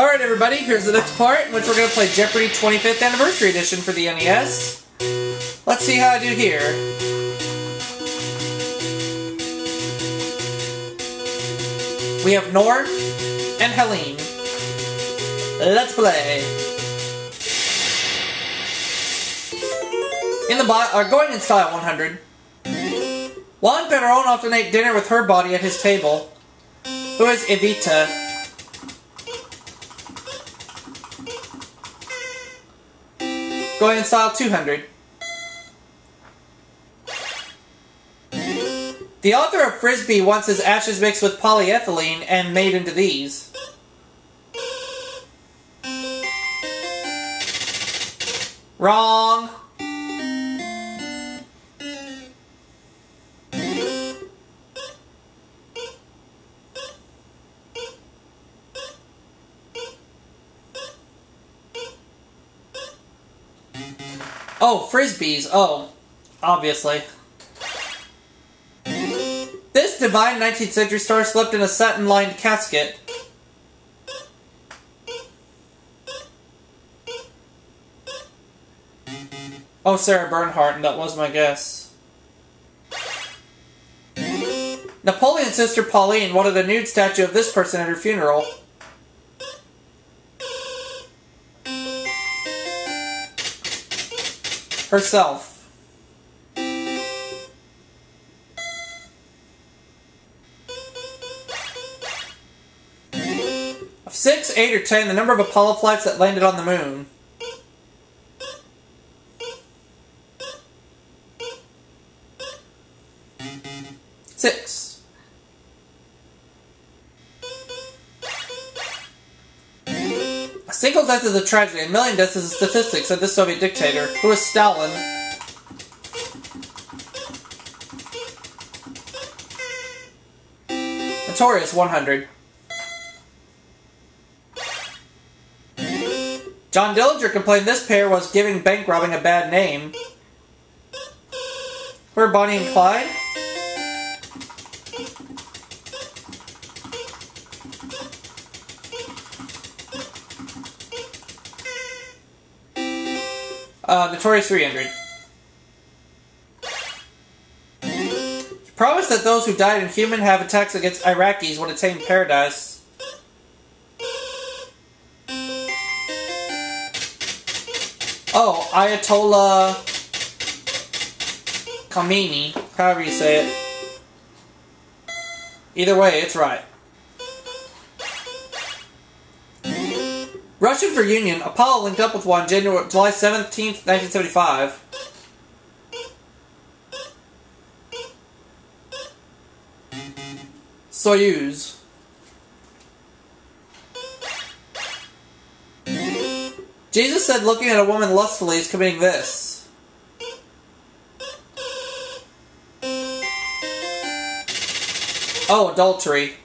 Alright everybody, here's the next part in which we're going to play Jeopardy 25th Anniversary Edition for the NES. Let's see how I do here. We have Nor and Helene. Let's play. In the bo- uh, going in style 100. Juan Perón often ate dinner with her body at his table. Who is Evita? Going in style 200. The author of Frisbee wants his ashes mixed with polyethylene and made into these. Wrong. Oh, frisbees. Oh, obviously. This divine 19th century star slept in a satin-lined casket. Oh, Sarah Bernhardt, that was my guess. Napoleon's sister Pauline wanted a nude statue of this person at her funeral. Herself. Of six, eight, or ten, the number of Apollo flights that landed on the moon. Death is a tragedy, a million deaths is a statistic, said this Soviet dictator, who was Stalin. Notorious 100. John Dillinger complained this pair was giving bank robbing a bad name. Who are Bonnie and Clyde? Uh, Notorious 300. Promise that those who died in human have attacks against Iraqis would attain paradise. Oh, Ayatollah Khomeini, however you say it. Either way, it's right. Russian for Union, Apollo linked up with one January, July 17th, 1975. Soyuz. Jesus said looking at a woman lustfully is committing this. Oh, adultery.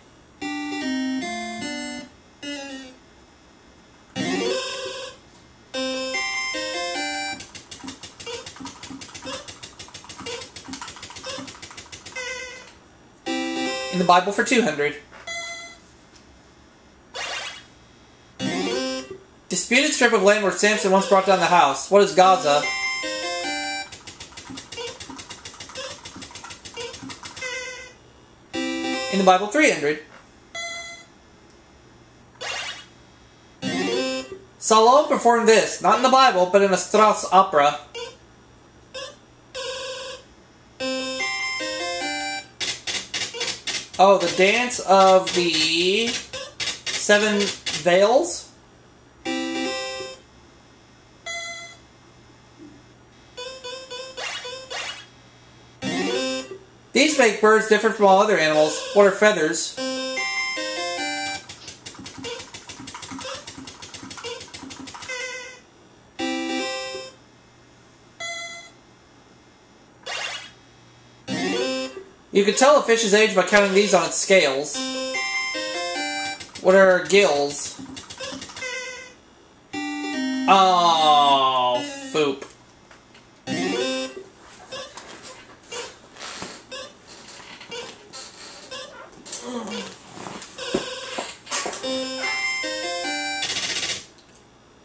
In the Bible for 200. Disputed strip of land where Samson once brought down the house. What is Gaza? In the Bible 300. Salome performed this, not in the Bible, but in a Strauss opera. Oh, the dance of the seven veils? These make birds different from all other animals. What are feathers? You can tell a fish's age by counting these on its scales. What are gills? Oh, foop.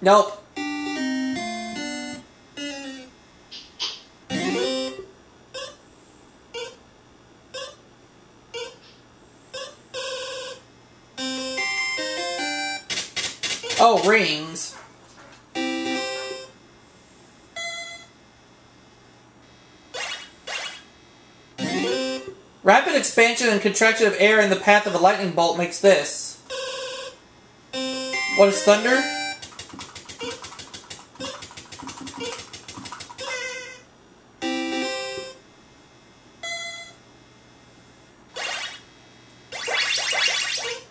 Nope. Expansion and contraction of air in the path of a lightning bolt makes this. What is thunder?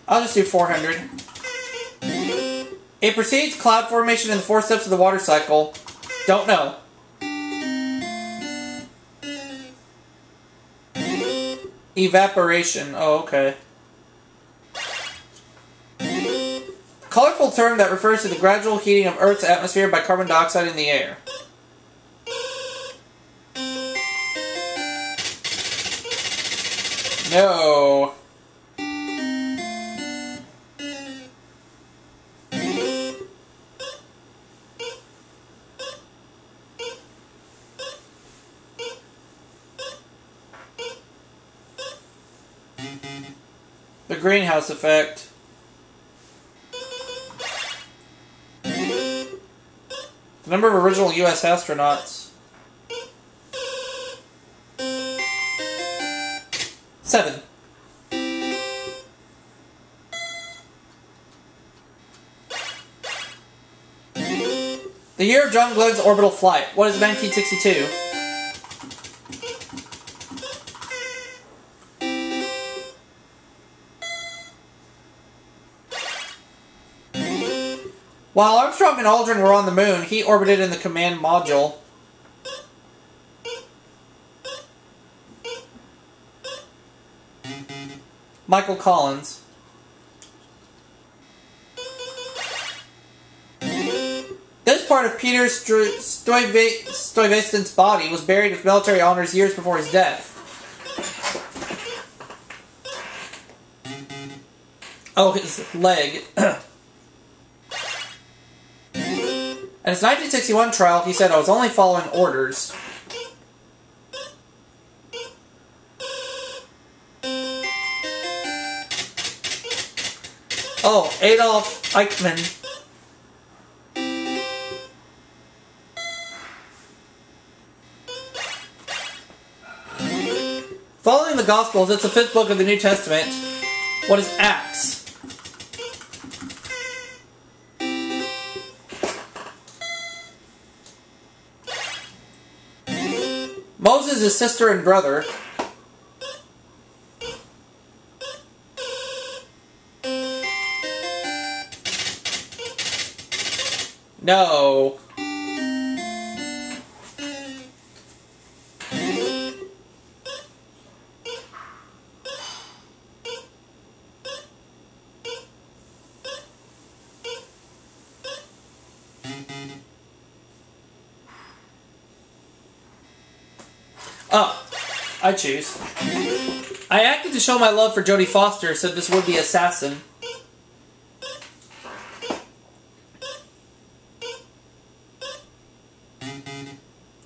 I'll just do 400. It precedes cloud formation in the four steps of the water cycle. Don't know. Evaporation. Oh, okay. Colorful term that refers to the gradual heating of Earth's atmosphere by carbon dioxide in the air. No. The greenhouse effect. The number of original U.S. astronauts. Seven. The year of John Glenn's orbital flight. What is 1962? While Armstrong and Aldrin were on the moon, he orbited in the command module. Michael Collins. This part of Peter Stuyvesant's body was buried with military honors years before his death. Oh, his leg. At his 1961 trial, he said, I was only following orders. Oh, Adolf Eichmann. Following the Gospels, it's the fifth book of the New Testament. What is Acts? Moses' his sister and brother. No. I choose. I acted to show my love for Jodie Foster, said this would be assassin.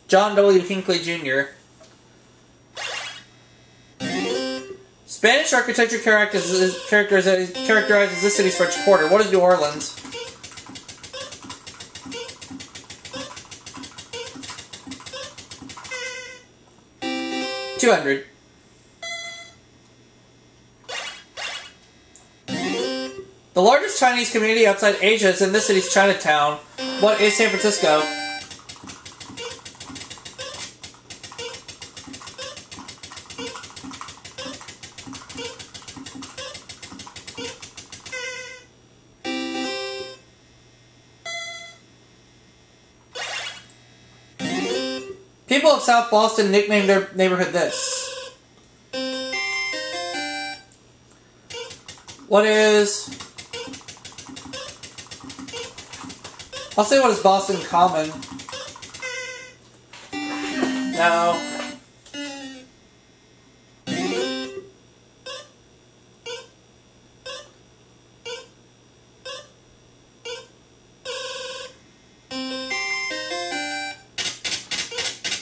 John W. Hinckley Jr. Spanish architecture characterizes, characterizes this city's French Quarter. What is New Orleans? 200. The largest Chinese community outside Asia is in this city's Chinatown. What is San Francisco? People of South Boston nicknamed their neighborhood this. What is... I'll say what is Boston Common. No.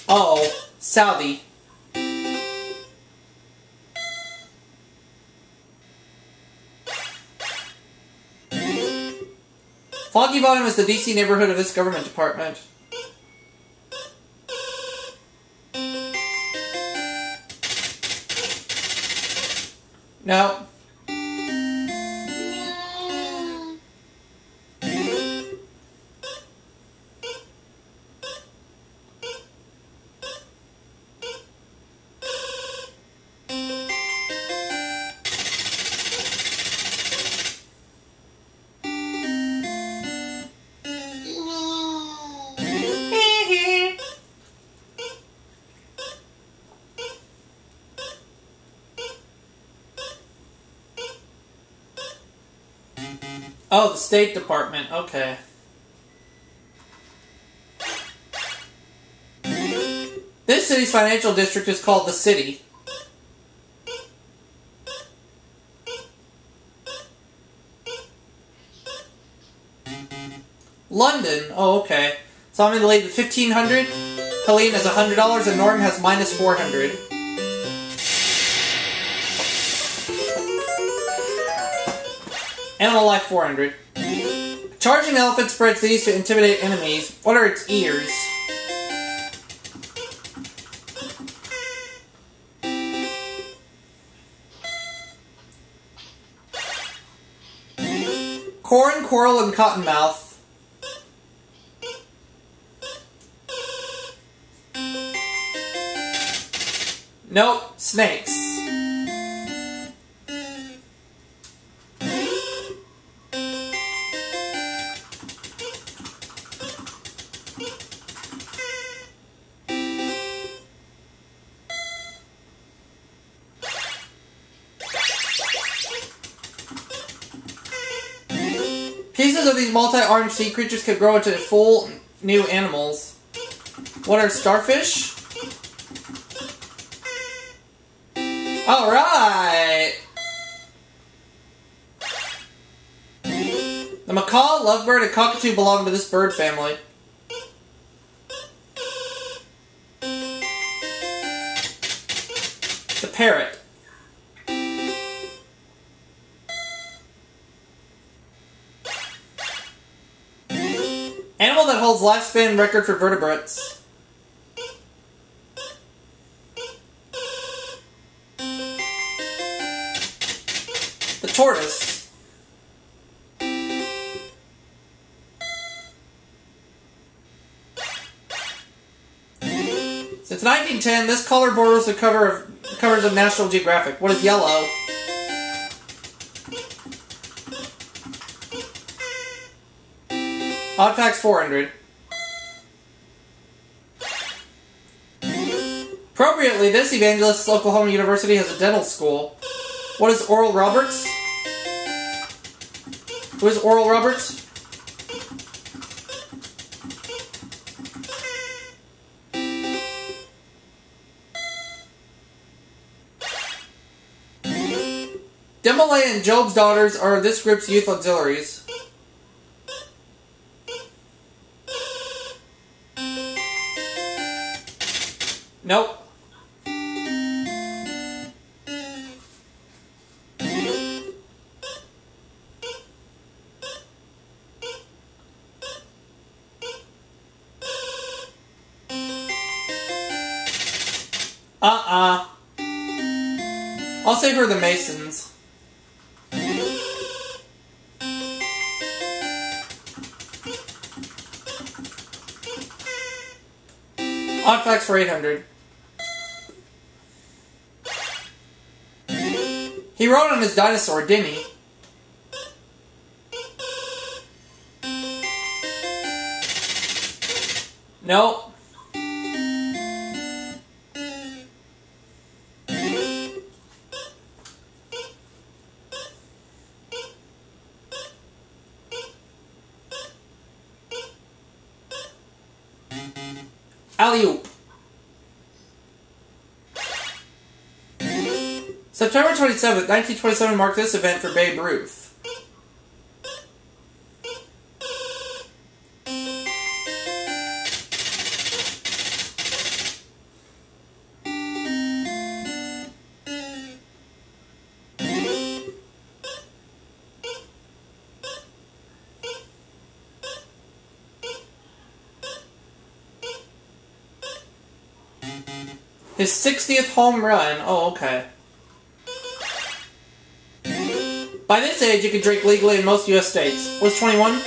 Oh, Saudi. Foggy Bottom is the DC neighborhood of this government department. No. Oh, the State Department. Okay. This city's financial district is called the City. London. Oh, okay. So I'm in the late 1500. Colleen has $100 and Norm has minus 400. Animal Life 400. Charging elephant spreads these to intimidate enemies. What are its ears? Corn, coral, and cottonmouth. Nope, snakes. Sea creatures could grow into full new animals. What are starfish? Alright! The macaw, lovebird, and cockatoo belong to this bird family. The parrot. Holds lifespan record for vertebrates. The tortoise. Since 1910, this color borders the cover of covers of National Geographic. What is yellow? Odd Facts 400. Appropriately, this evangelist's Oklahoma University has a dental school. What is Oral Roberts? Who is Oral Roberts? Demolay and Job's daughters are this group's youth auxiliaries. Nope. Uh-uh. I'll save her the Masons. Odd facts for 800. He rode on his dinosaur, didn't he? Nope. 1927, 1927 marked this event for Babe Ruth. His 60th home run. Oh, okay. By this age, you can drink legally in most U.S. states. Was 21?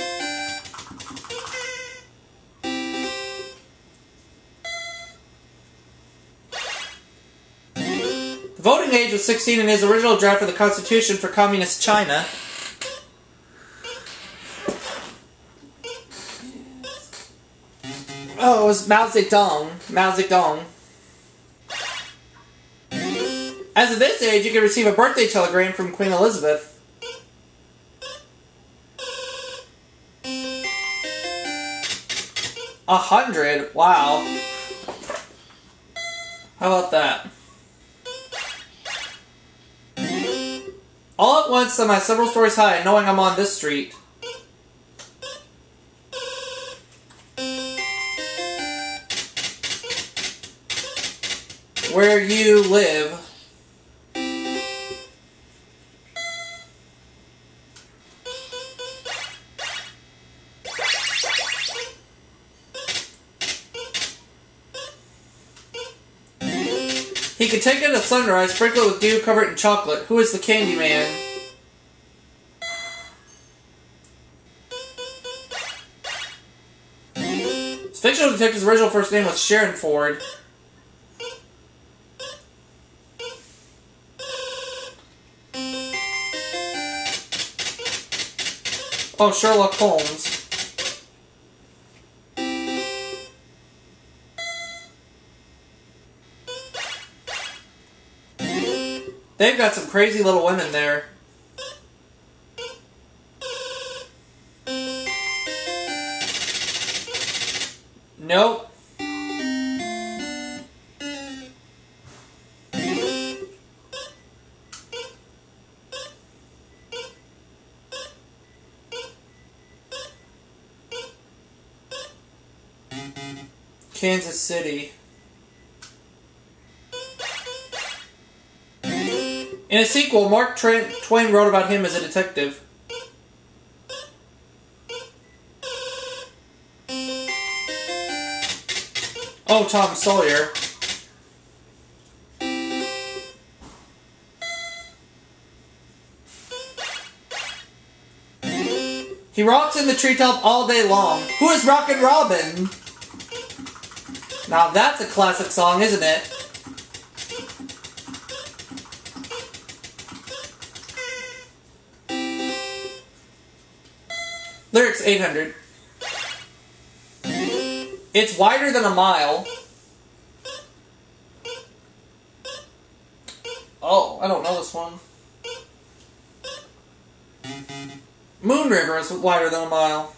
The voting age was 16 in his original draft of the Constitution for Communist China. Oh, it was Mao Zedong. Mao Zedong. As of this age, you can receive a birthday telegram from Queen Elizabeth. A hundred? Wow. How about that? All at once, am I several stories high, knowing I'm on this street. Where you live. Could take it at sunrise, sprinkle it with dew, cover it in chocolate. Who is the candy man? Fictional detective's original first name was Sherrinford. Oh, Sherlock Holmes. They've got some crazy little women there. Nope. Kansas City. In a sequel, Mark Tra- Twain wrote about him as a detective. Oh, Tom Sawyer. He rocks in the treetop all day long. Who is Rockin' Robin? Now that's a classic song, isn't it? Lyrics 800. It's wider than a mile. Oh, I don't know this one. Moon River is wider than a mile.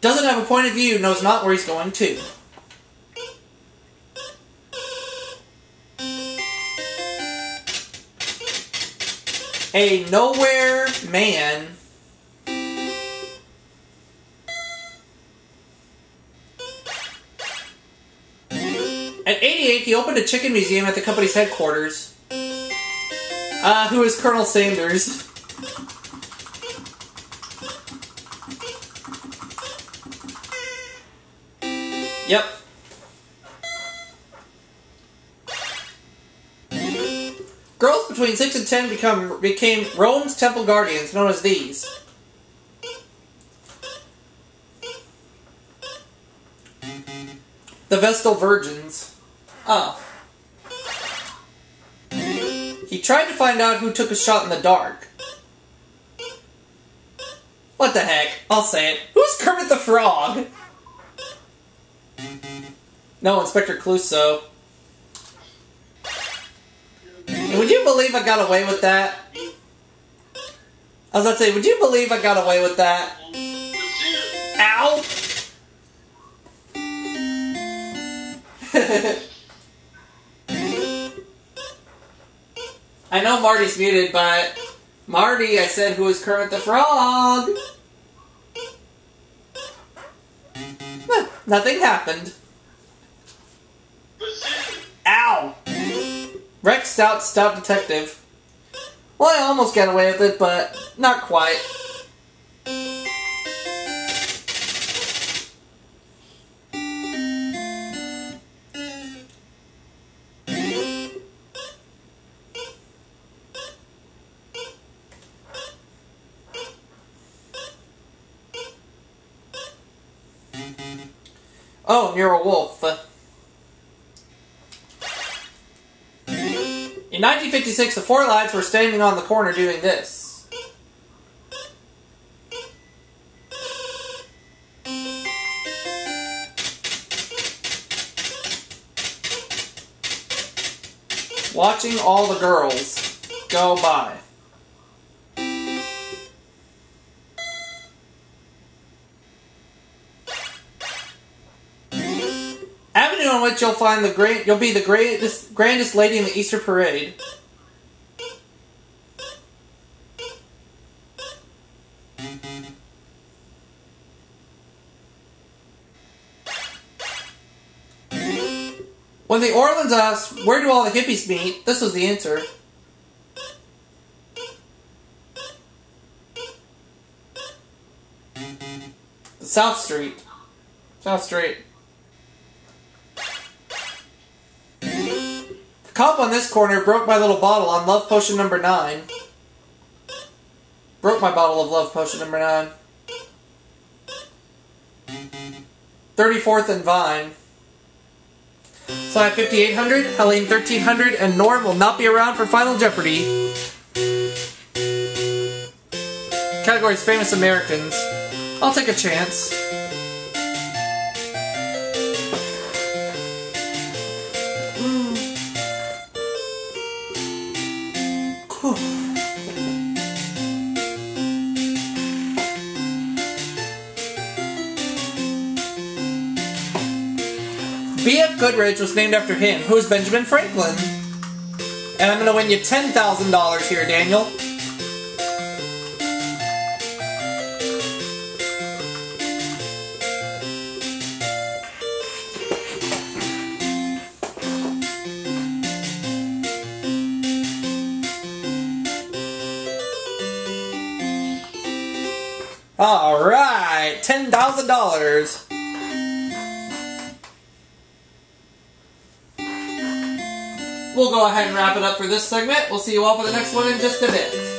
Doesn't have a point of view, knows not where he's going to. A nowhere man At 88, he opened a chicken museum at the company's headquarters. Uh, who is Colonel Sanders? Yep. Between 6 and 10 become became Rome's temple guardians, known as these. The Vestal Virgins. Oh. He tried to find out who took a shot in the dark. What the heck? I'll say it. Who's Kermit the Frog? No, Inspector Clouseau. Would you believe I got away with that? I was to say, would you believe I got away with that? Ow! I know Marty's muted, but Marty, I said, who is Kermit the Frog? Nothing happened. Ow! Rex Stout, stout detective. Well, I almost got away with it, but not quite. Oh, Nero Wolfe. In 1956, the four lads were standing on the corner doing this. Watching all the girls go by. On which you'll find the great you'll be the greatest grandest lady in the Easter parade. When the Orlons asked, where do all the hippies meet, this was the answer. South Street. South Street. Cop on this corner broke my little bottle on love potion number 9. Broke my bottle of love potion number 9. 34th and Vine. So I have 5800, Helene 1300, and Norm will not be around for Final Jeopardy. Categories Famous Americans. I'll take a chance. B.F. Goodrich was named after him, who is Benjamin Franklin. And I'm going to win you $10,000 here, Daniel. All right, $10,000. We'll go ahead and wrap it up for this segment. We'll see you all for the next one in just a bit.